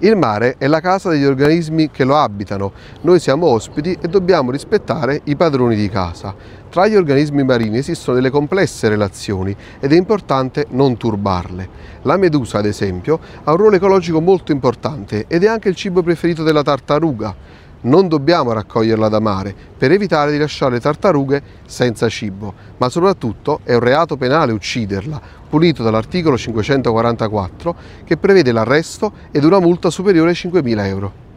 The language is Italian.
Il mare è la casa degli organismi che lo abitano. Noi siamo ospiti e dobbiamo rispettare i padroni di casa. Tra gli organismi marini esistono delle complesse relazioni ed è importante non turbarle. La medusa, ad esempio, ha un ruolo ecologico molto importante ed è anche il cibo preferito della tartaruga. Non dobbiamo raccoglierla da mare per evitare di lasciare le tartarughe senza cibo, ma soprattutto è un reato penale ucciderla, punito dall'articolo 544 che prevede l'arresto ed una multa superiore ai 5.000 euro.